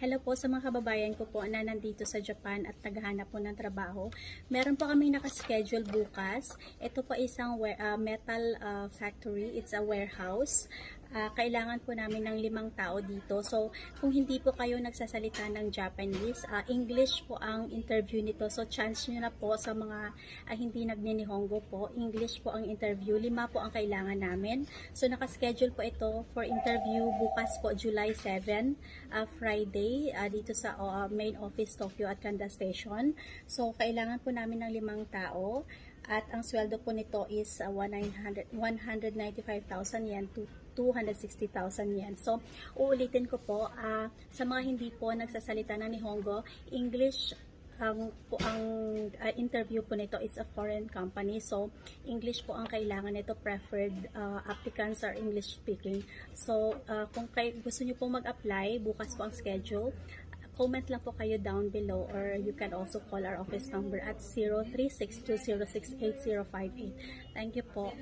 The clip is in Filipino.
Hello po sa mga kababayan ko po na nandito sa Japan at naghahanap po ng trabaho. Meron po kami nakaschedule bukas. Ito po isang ah, metal ah, factory. It's a warehouse. Ah, kailangan po namin ng limang tao dito. So, kung hindi po kayo nagsasalita ng Japanese, ah, English po ang interview nito. So, chance nyo na po sa mga ah, hindi nagninihongo po. English po ang interview. Lima po ang kailangan namin. So, nakaschedule po ito for interview bukas po, July 7, ah, Friday, ah, dito sa ah, main office Tokyo at Kanda Station. So, kailangan po namin ng limang tao. At ang sweldo po nito is uh, 100 195,000 yen to 260,000 yen. So, uulitin ko po, ah, sa mga hindi po nagsasalita ng Nihongo, English ang po ang ah, interview po nito is a foreign company. So English po ang kailangan nito preferred ah, applicants are English speaking. So ah, kung kay, gusto niyo po mag-apply bukas po ang schedule comment lang po kayo down below or you can also call our office number at 0362068058 thank you po